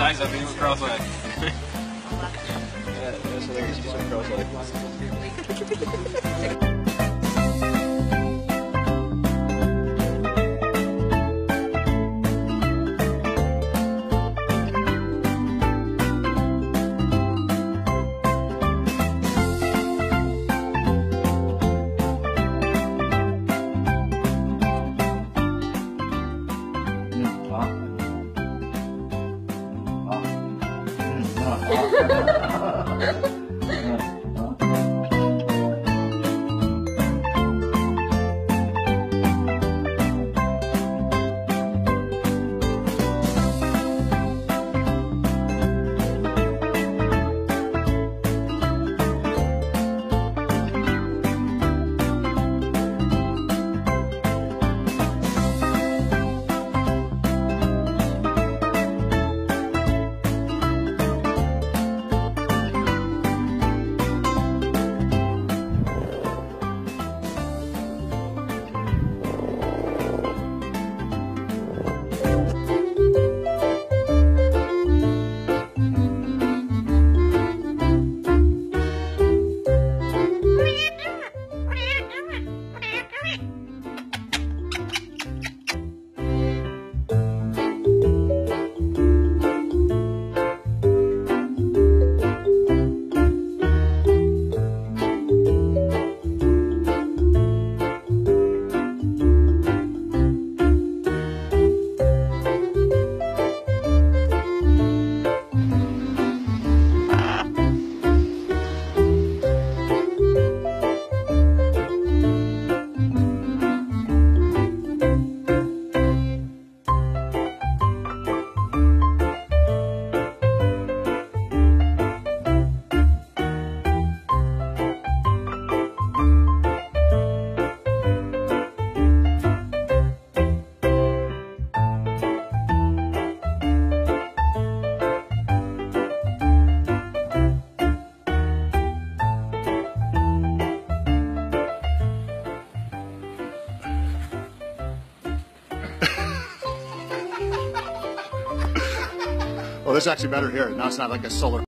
His eyes up, he was cross-eyed. Yeah, that's what I guess you said cross-eyed. ハハハハ! Oh, this is actually better here. Now it's not like a solar